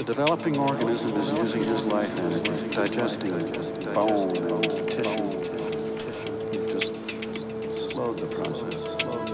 The developing organism is using his life energy, digesting bone and tissue. You've just slowed the process.